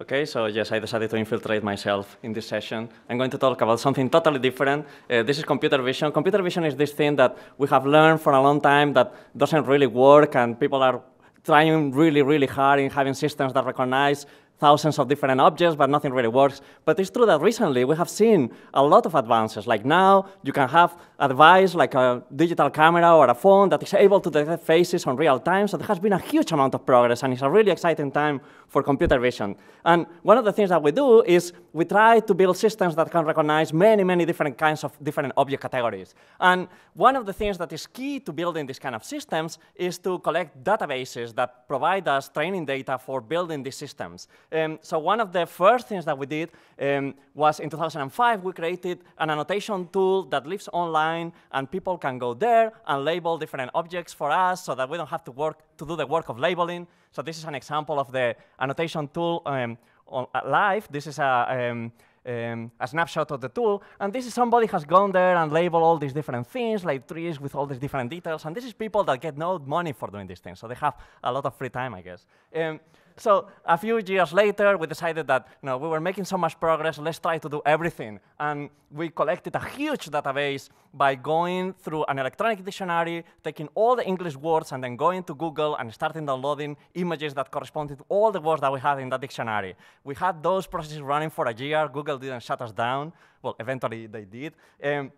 Okay, so yes, I decided to infiltrate myself in this session. I'm going to talk about something totally different. Uh, this is computer vision. Computer vision is this thing that we have learned for a long time that doesn't really work, and people are trying really, really hard in having systems that recognize thousands of different objects, but nothing really works. But it's true that recently we have seen a lot of advances. Like now, you can have a device like a digital camera or a phone that is able to detect faces on real time. So there has been a huge amount of progress, and it's a really exciting time for computer vision. And one of the things that we do is we try to build systems that can recognize many, many different kinds of different object categories. And one of the things that is key to building these kind of systems is to collect databases that provide us training data for building these systems. Um, so one of the first things that we did um, was in 2005, we created an annotation tool that lives online, and people can go there and label different objects for us so that we don't have to work to do the work of labeling. So this is an example of the annotation tool um, on, live. This is a, um, um, a snapshot of the tool. And this is somebody has gone there and labeled all these different things, like trees with all these different details. And this is people that get no money for doing these things. So they have a lot of free time, I guess. Um, so a few years later, we decided that you know, we were making so much progress, let's try to do everything. And we collected a huge database by going through an electronic dictionary, taking all the English words, and then going to Google and starting downloading images that corresponded to all the words that we had in that dictionary. We had those processes running for a year. Google didn't shut us down. Well, eventually they did. Um,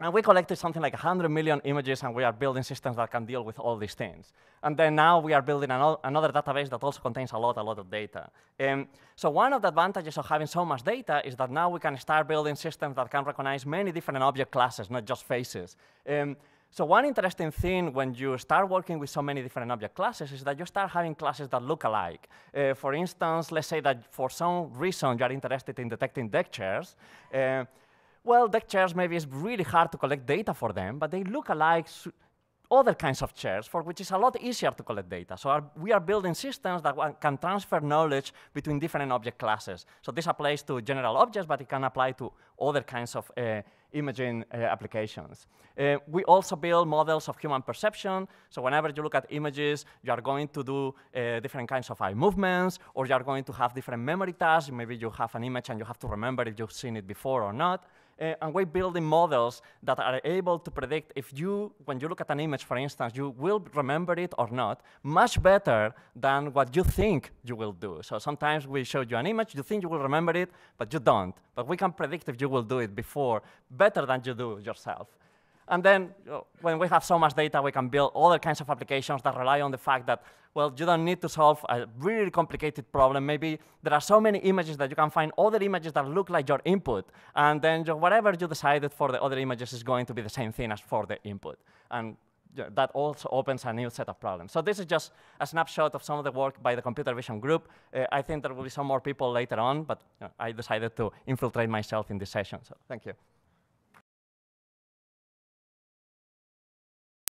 and we collected something like 100 million images, and we are building systems that can deal with all these things. And then now we are building another database that also contains a lot, a lot of data. Um, so one of the advantages of having so much data is that now we can start building systems that can recognize many different object classes, not just faces. Um, so one interesting thing when you start working with so many different object classes is that you start having classes that look alike. Uh, for instance, let's say that for some reason you are interested in detecting deck chairs. Uh, well, deck chairs maybe it's really hard to collect data for them, but they look alike other kinds of chairs for which it's a lot easier to collect data. So our, we are building systems that can transfer knowledge between different object classes. So this applies to general objects, but it can apply to other kinds of uh, imaging uh, applications. Uh, we also build models of human perception. So whenever you look at images, you are going to do uh, different kinds of eye movements, or you are going to have different memory tasks. Maybe you have an image and you have to remember if you've seen it before or not. Uh, and we're building models that are able to predict if you, when you look at an image, for instance, you will remember it or not, much better than what you think you will do. So sometimes we show you an image, you think you will remember it, but you don't. But we can predict if you will do it before better than you do yourself. And then know, when we have so much data, we can build other kinds of applications that rely on the fact that, well, you don't need to solve a really complicated problem. Maybe there are so many images that you can find other images that look like your input. And then whatever you decided for the other images is going to be the same thing as for the input. And that also opens a new set of problems. So this is just a snapshot of some of the work by the computer vision group. Uh, I think there will be some more people later on, but you know, I decided to infiltrate myself in this session. So thank you.